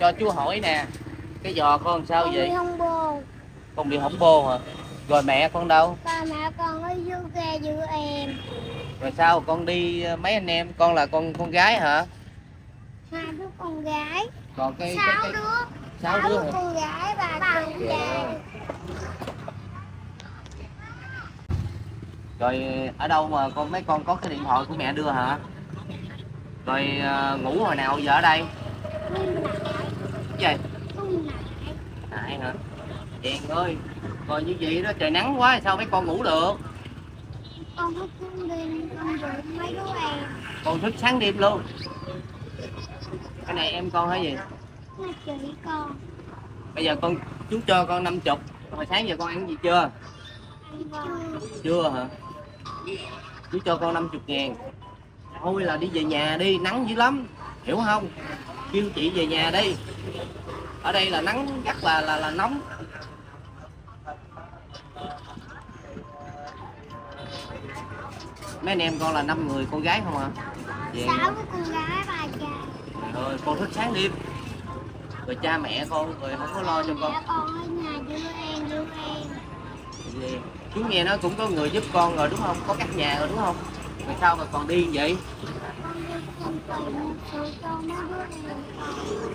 cho chú hỏi nè cái giò con sao con vậy? đi không bồ. Con bị hỏng bô hả? Rồi mẹ con đâu? Ba mẹ con ở dưới ghe giữ em. Rồi sao con đi ờ, mấy anh em? Con là con con gái hả? Hai đứa con gái. Còn cái cái, sáu cái đứa. sáu đứa hả? con gái và con trai rồi ở đâu mà con mấy con có cái điện thoại của mẹ đưa hả rồi à, ngủ hồi nào giờ ở đây? Cái gì? À, con nại hả? Điền ơi Rồi như vậy đó, trời nắng quá, sao mấy con ngủ được? Con thức sáng đêm con rủ mấy đứa em Con thức sáng đêm luôn. Cái này em con hả gì? Nó con Bây giờ con, chú cho con 50 Hồi sáng giờ con ăn gì chưa? Ăn Chưa hả? Chú cho con 50 ngàn. Thôi là đi về nhà đi nắng dữ lắm. Hiểu không? Kêu chị về nhà đi. Ở đây là nắng rất là là, là nóng. Mấy anh em con là năm người con gái không hả Về sáu con gái và trai rồi con thức sáng đêm. Rồi cha mẹ con rồi không có lo cho con. Mẹ con ở nhà giữ em giữ em. Thì chú nghe nói cũng có người giúp con rồi đúng không? Có các nhà rồi đúng không Tại sao mà còn đi vậy?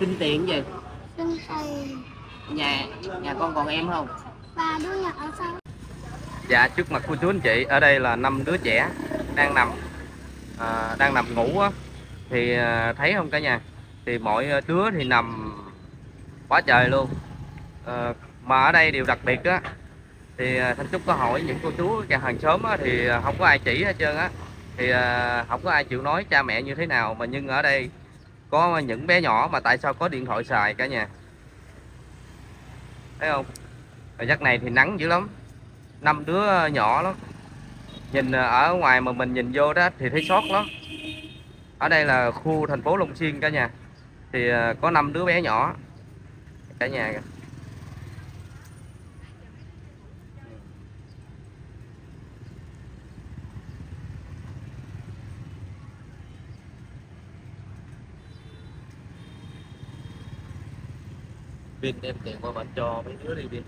Kinh xin tiền gì? Tiền nhà nhà con còn em không? Và đứa nhỏ dạ trước mặt cô chú anh chị ở đây là năm đứa trẻ đang nằm à, đang nằm ngủ á. Thì à, thấy không cả nhà? Thì mọi đứa thì nằm quá trời luôn. À, mà ở đây điều đặc biệt á thì à, thanh trúc có hỏi những cô chú nhà hàng xóm á, thì à, không có ai chỉ hết trơn á thì à, không có ai chịu nói cha mẹ như thế nào mà nhưng ở đây có những bé nhỏ mà tại sao có điện thoại xài cả nhà? Thấy không? Ở giấc này thì nắng dữ lắm. Năm đứa nhỏ lắm. Nhìn à, ở ngoài mà mình nhìn vô đó thì thấy sót lắm. Ở đây là khu thành phố Long Xuyên cả nhà. Thì à, có năm đứa bé nhỏ cả nhà kìa. Vin đem tiền qua bệnh cho mấy đứa đi Vin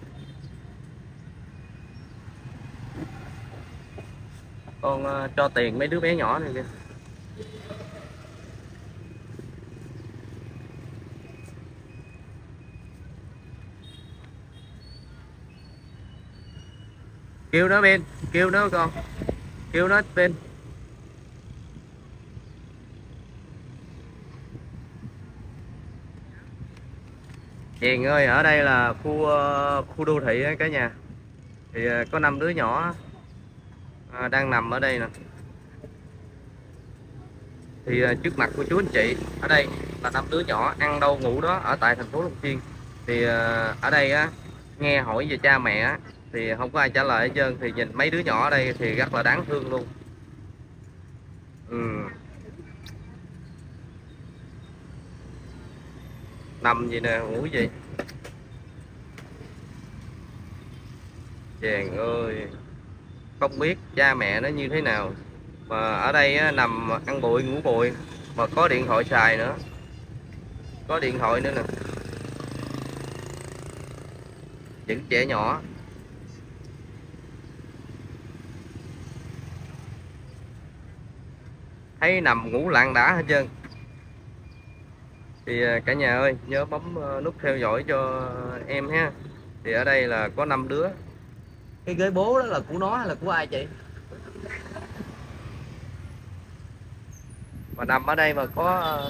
con uh, cho tiền mấy đứa bé nhỏ này kìa kêu nó bên kêu nó con. Kêu nó bên Hiền ơi ở đây là khu ờ, khu đô thị á cả nhà. Thì ờ, có năm đứa nhỏ à, đang nằm ở đây nè. Thì ờ, trước mặt của chú anh chị ở đây là năm đứa nhỏ ăn đâu ngủ đó ở tại thành phố Long Xuyên. Thì ở đây á nghe hỏi về cha mẹ á, thì không có ai trả lời hết trơn. Thì nhìn mấy đứa nhỏ ở đây thì rất là đáng thương luôn. Ừ. nằm gì nè ngủ gì? Chàng ơi không biết cha mẹ nó như thế nào. Mà ở đây á, nằm ăn bụi ngủ bụi mà có điện thoại xài nữa. Có điện thoại nữa nè. Những trẻ nhỏ. Thấy nằm ngủ lặng đã hết trơn thì à, cả nhà ơi nhớ bấm à, nút theo dõi cho em ha. Thì ở đây là có 5 đứa. Cái ghế bố đó là của nó hay là của ai chị? Mà nằm ở đây mà có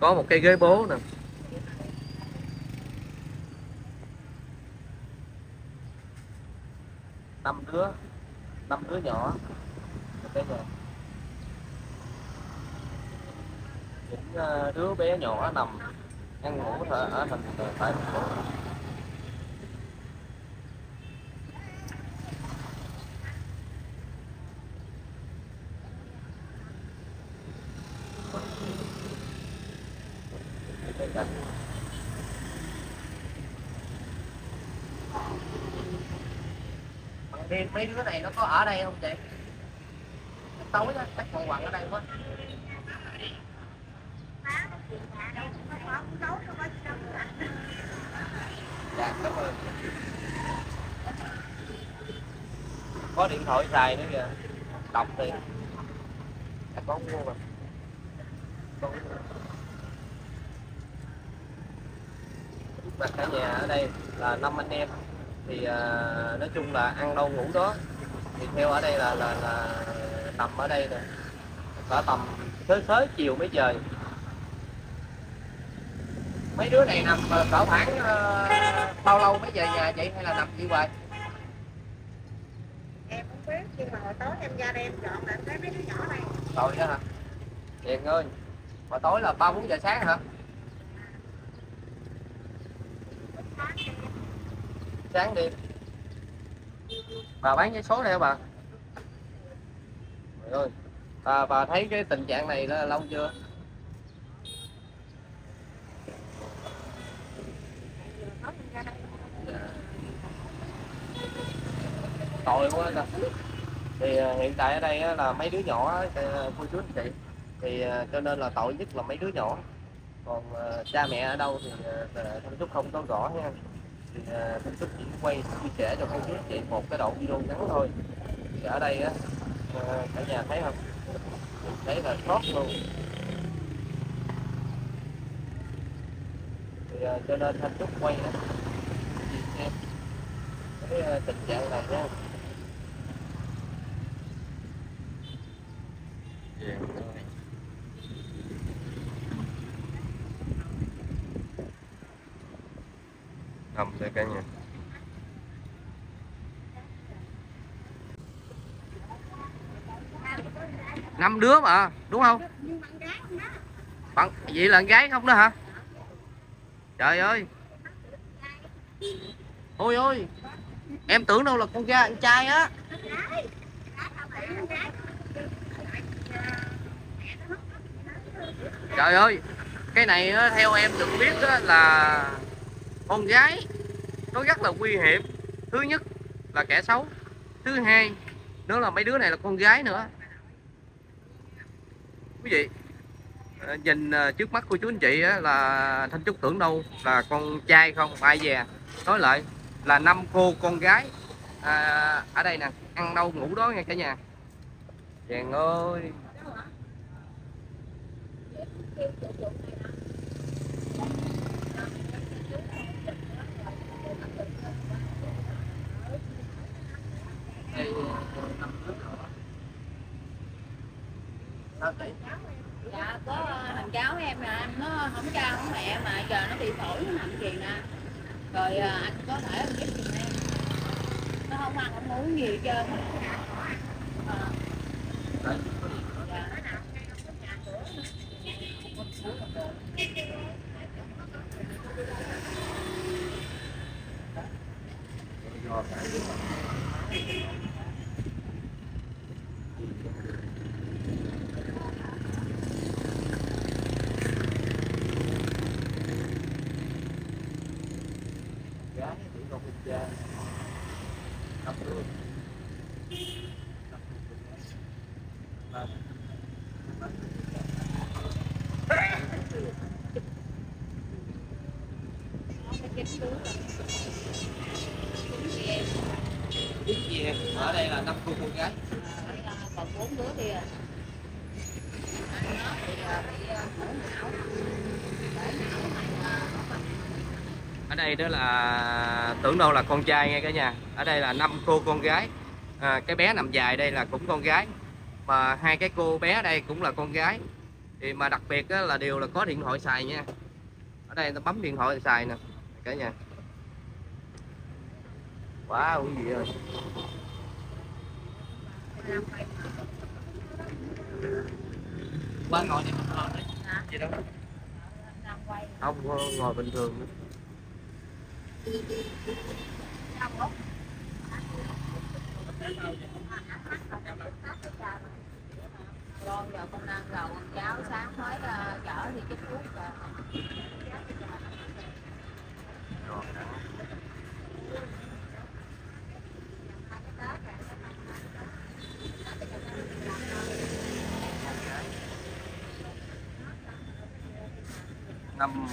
có một cái ghế bố nè. Năm đứa năm đứa nhỏ. Cái nhà những ờ, Ờ, đứa bé nhỏ nằm ăn ngủ ở ở thành tại thành phố Bên mấy đứa này nó có ở đây không chị? tối á, chắc còn quặng ở đây quá dạ cảm ơn có điện thoại xài nữa kìa. Đọc tiền, đã có mua mà Có mua. mà cả nhà ở đây là năm anh em. Thì à, nói chung là ăn đâu ngủ đó. Thì theo ở đây là là, là tầm ở đây nè. Cỡ tầm tới tới chiều mấy giờ mấy đứa này nằm à, cỡ khoảng uh, bao lâu mới về nhà vậy, hay là nằm gì vậy em không biết nhưng mà hồi tối em ra đây em dọn lại em thấy mấy đứa nhỏ này. Rồi đó hả? Tiền ơi mà tối là ba bốn giờ sáng hả? Sáng đi. Bà bán cái số này hả bà. Trời ơi bà, bà thấy cái tình trạng này là lâu chưa? Tội quá ta thì à, hiện tại ở đây là mấy đứa nhỏ ờ, cô chú anh chị. Thì à, cho nên là tội nhất là mấy đứa nhỏ. Còn à, cha mẹ ở đâu thì thông thanh trúc không có rõ nha. Thì thông thanh trúc chỉ quay chia sẻ cho cô chú anh chị một cái đoạn video ngắn thôi. Thì ở đây á ờ, cả nhà thấy không? Thấy là sót luôn. Thì cho nên thanh trúc quay chị xem cái tình trạng này nha. Cầm đây cả nhà. Năm đứa mà, đúng không? Bằng vậy là gái không đó hả? Trời ơi. Ôi ôi, em tưởng đâu là con gái, con trai á. Trời ơi cái này theo em được biết là con gái nó rất là nguy hiểm. Thứ nhất là kẻ xấu thứ hai nữa là mấy đứa này là con gái nữa. Quý vị ờ, nhìn ờ, trước mắt của chú anh chị là thanh trúc tưởng đâu là con trai không ai về nói lại là năm cô con gái à, ở đây nè ăn đâu ngủ đó nha cả nhà. Vàng ơi. Dạ có ờ, thằng cháu em là em nó không cha không mẹ mà giờ nó bị phổi nó nặng gì nè. Rồi ờ, anh có thể anh giúp giùm em. Nó không ăn không uống gì hết trơn. Ờ, dạ trong thì con con trai năm đứa Nó phải chết biết gì ở đây là năm cô con gái còn bốn đứa thì anh nó thì bị à, mổ não để não này là ở đây đó là tưởng đâu là con trai nghe cả nhà. Ở đây là năm cô con gái. À, cái bé nằm dài đây là cũng con gái. Mà hai cái cô bé đây cũng là con gái. Thì mà đặc biệt á, là đều là có điện thoại xài nha. Ở đây nó bấm điện thoại xài nè cả nhà. Quá wow, gì ơi qua ngồi đi ngồi Hả? gì đâu không ngồi bình thường. nữa con giờ con ăn rồi con cháu sáng mới uh, chở đi chích thuốc rồi năm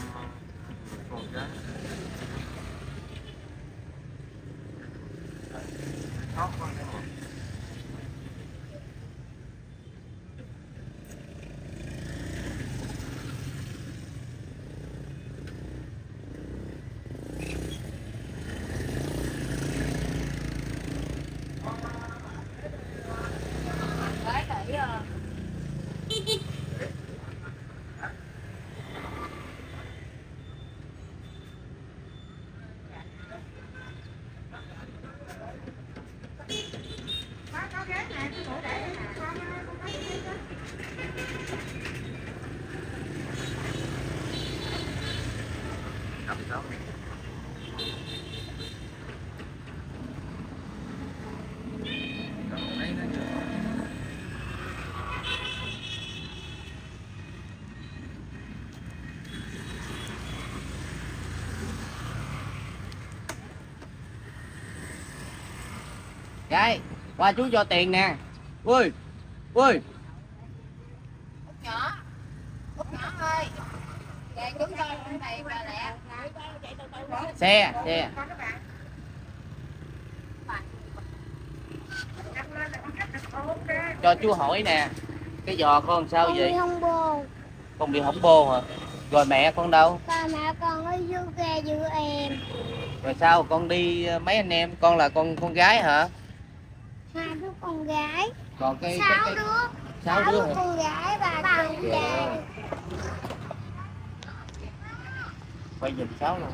Gái, qua chú cho tiền nè. Ui, ui. Út nhỏ Út nhỏ ơi Dạ chú cho con này bà lẹ Xe, xe. Cho chú hỏi nè. Cái giò con sao con vậy? đi không bồ Con bị hỏng bô hả? Rồi mẹ con đâu? ba mẹ con ở dưới ghe giữ em Rồi sao con đi ờ, mấy anh em? Con là con con gái hả? Hai đứa con gái Còn cái cái, sáu cái đứa sáu đứa hả? con gái và con Trời trai. Quay giùm sáu luôn.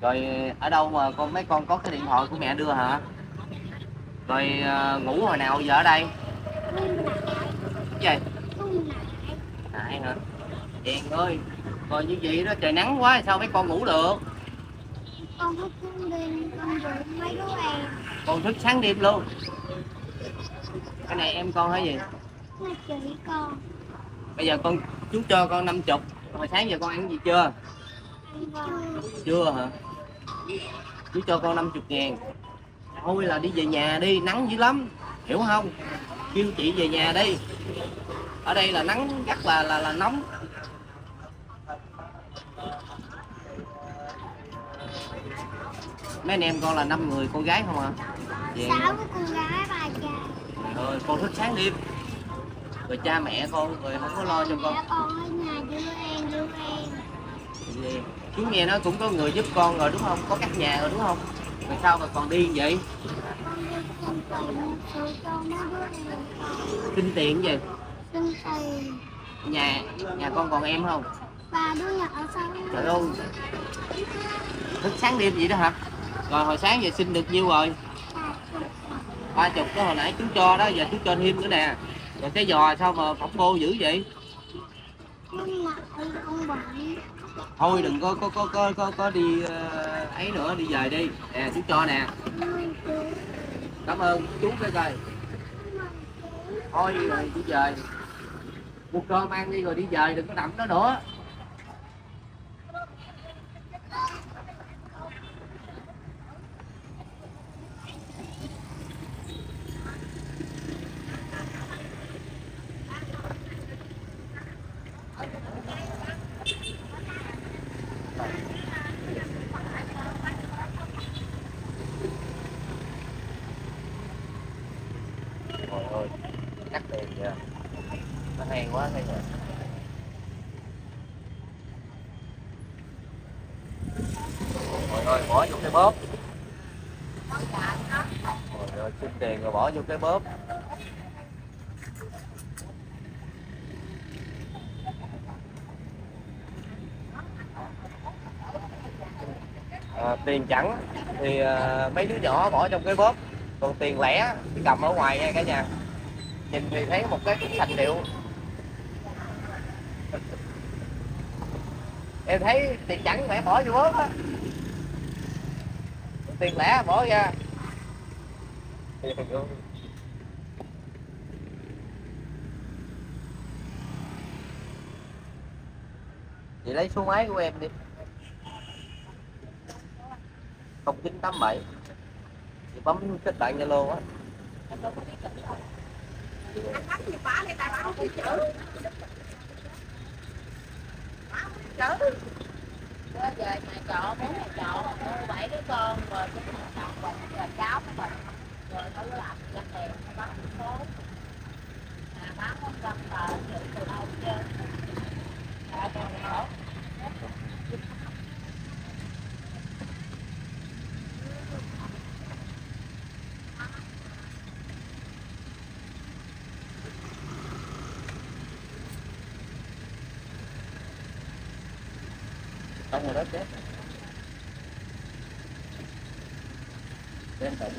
Rồi ở đâu mà con mấy con có cái điện thoại của mẹ đưa hả? Rồi ờ, ngủ hồi nào giờ ở đây? Cái gì? Nại hả? Chèn ơi, rồi như vậy đó trời nắng quá sao mấy con ngủ được? con thức con đêm con rủ mấy đứa em Con thức sáng đêm luôn. Cái này em con hả gì? con Bây giờ con chú cho con 50 Hồi sáng giờ con ăn gì chưa? chưa hả? Chú cho con 50 ngàn Thôi là đi về nhà đi, nắng dữ lắm Hiểu không? Kêu chị về nhà đi Ở đây là nắng rất là là, là nóng Mấy anh em con là 5 người, con gái không hả? Về sáu con gái rồi con thức sáng đêm Rồi cha mẹ con rồi không có lo cho con. Con ở nhà em giữ em. Vậy chú nghe nói cũng có người giúp con rồi đúng không? Có các nhà rồi đúng không? Rồi sao mà còn đi vậy? Xin tiền gì? Tiền. Nhà nhà con còn em không? Ba đứa nhỏ sáu trời ơi. Thức sáng đêm vậy đó hả? Rồi hồi sáng giờ xin được nhiêu rồi ba chục đó hồi nãy chú cho đó giờ chú cho thêm nữa nè. Rồi cái giò sao mà phỏng bô dữ vậy? Thôi đừng có có có có có, có đi uh, ấy nữa đi về đi. Nè chú cho nè. Cảm ơn. Chú cái coi. Thôi rồi đi về. Mua cơm ăn đi rồi đi về đừng có nằm đó nữa. Trời ơi, cắt đèn kìa. Nó hay quá hay rồi Trời ơi, bỏ vô cái bóp. Trời ơi, xin tiền rồi bỏ vô cái bóp. Tiền chẳng thì ờ, mấy đứa nhỏ bỏ trong cái bóp. Còn tiền lẻ thì cầm ở ngoài nha cả nhà. Nhìn thì thấy một cái sành điệu. Em thấy tiền chẳng mẹ bỏ vô bóp á. Tiền lẻ bỏ ra. Chị lấy số máy của em đi. 0987 thì bấm kết bạn Zalo á Anh bắt gì bả về nhà trọ bốn nhà trọ mua bảy đứa con rồi cái nhà chồng bệnh rồi cháu nó bệnh rồi nó có làm gì ăn đèn nó bán phố mà bán không trăm tờ từ từ đâu chứ Dạ, còn nữa. Không rồi đó chết. Đến tận.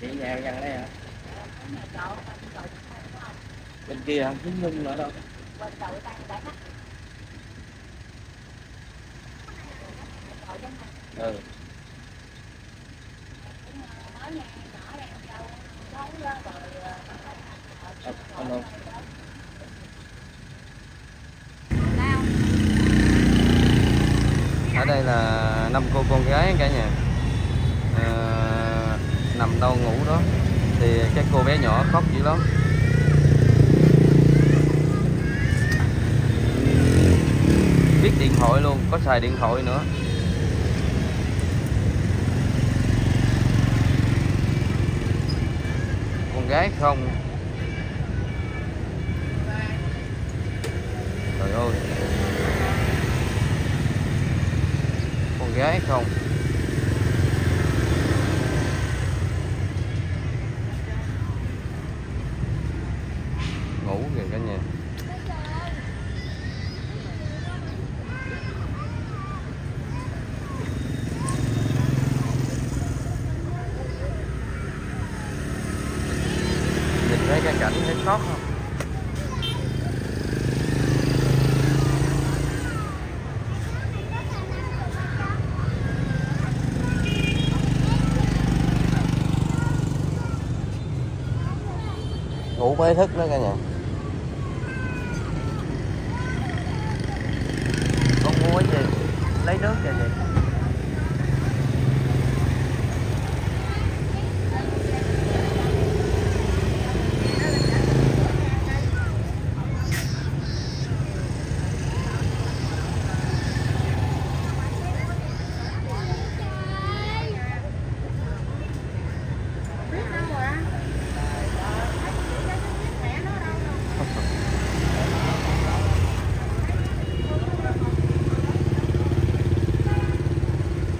Chị nhà gần đây hả? bên kia không? Chính Nhung nữa đâu? bên đã nắp Ừ. mới nhà nhỏ đang đâu nấu ra rồi Ờ, Alo. lao Ở đây là năm cô con gái cả nhà. Ờ, nằm đâu ngủ đó. Thì các cô bé nhỏ khóc dữ lắm. Biết điện thoại luôn, có xài điện thoại nữa. Con gái không. Trời ơi. Con gái không. Ngủ kìa cả nhà. Nhìn thấy cái cảnh thấy sót không? Có ý thức đó cả nhà. Con mua cái gì? Lấy nước kìa gì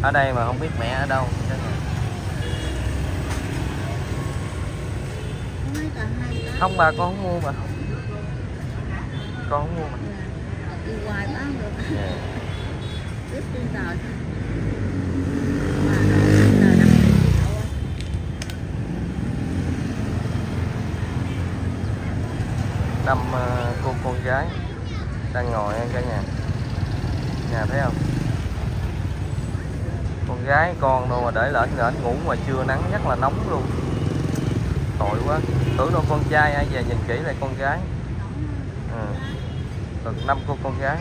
ở đây mà không biết mẹ ở đâu. Không, bà con không mua mà. Con không mua mà. Đi hoài bán được năm ờ, cô con gái đang ngồi ở cả nhà. Nhà thấy không? Gái con đâu mà để lỡ nghển ngủ ngoài trưa nắng rất là nóng luôn. Tội quá. Tưởng đâu con trai ai về nhìn kỹ lại con gái. Ừ. được năm cô con gái.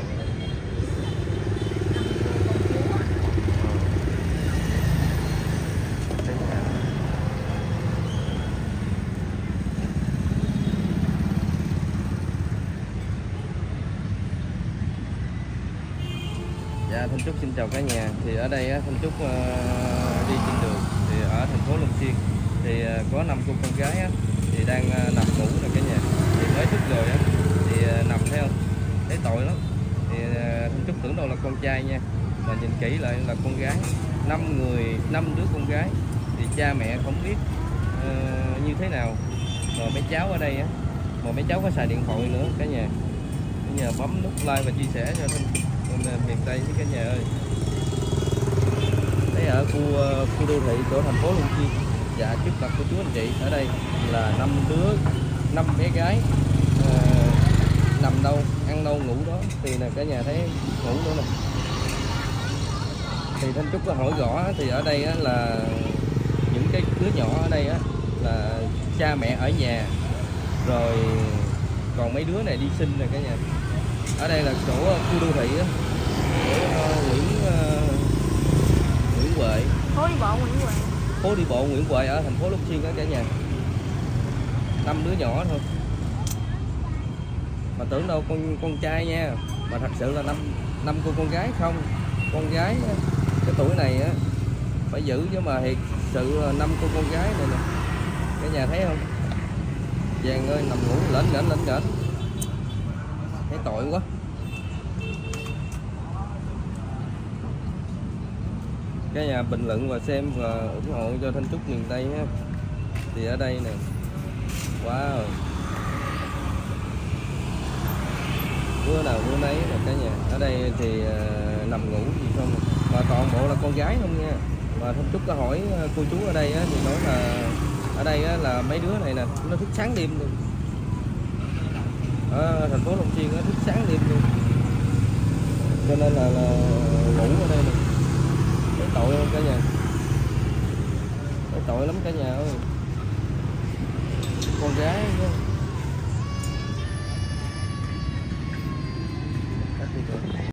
Thanh Trúc xin chào cả nhà. Thì ở đây Thanh Trúc ờ, đi trên đường thì ở thành phố Long Xuyên. Thì ờ, có năm cô con gái thì đang ờ, nằm ngủ rồi cả nhà. Thì mới thức rồi á thì nằm nằm theo. Thấy tội lắm. Thì Thanh Trúc tưởng đâu là con trai nha mà nhìn kỹ lại là con gái. Năm người năm đứa con gái. Thì cha mẹ không biết uh, như thế nào. Rồi mấy cháu ở đây á mà mấy cháu có xài điện thoại nữa cả nhà. Cả nhà bấm nút like và chia sẻ cho Thanh miền Tây với cả nhà ơi. Đây ở khu ờ, khu đô thị của thành phố Long Xuyên dạ trước mặt của chú anh chị ở đây là năm đứa năm bé gái à, nằm đâu ăn đâu ngủ đó. Thì là cả nhà thấy ngủ nữa nè. Thì thanh trúc có hỏi rõ thì ở đây là những cái đứa nhỏ ở đây á là cha mẹ ở nhà rồi còn mấy đứa này đi sinh rồi cả nhà ở đây là chỗ ờ, khu đô thị của ờ, Nguyễn ờ, Nguyễn Huệ. Phố đi bộ Nguyễn Huệ. Phố đi bộ Nguyễn Huệ ở thành phố Long Xuyên đó cả nhà. Năm đứa nhỏ thôi. Mà tưởng đâu con con trai nha mà thật sự là năm năm cô con gái không. Con gái cái tuổi này á phải giữ chứ mà thiệt sự năm cô con gái này nè. Cái nhà thấy không? Vàng ơi nằm ngủ lễn ngễn lễn ngễn thấy tội quá cái nhà bình luận và xem và ủng hộ cho Thanh Trúc miền Tây ha thì ở đây nè. Wow. Mưa nào mưa nấy là cả nhà. Ở đây thì uh, nằm ngủ gì không? Mà toàn bộ là con gái không nha. Mà Thanh Trúc có hỏi à, cô chú ở đây á, thì nói là ở đây á, là mấy đứa này nè nó thức sáng đêm luôn. Ở thành phố Long Xuyên nó thức sáng đêm luôn. Cho nên là, là ngủ ở đây này tội luôn cả nhà. Tội lắm cả nhà ơi. Con gái chứ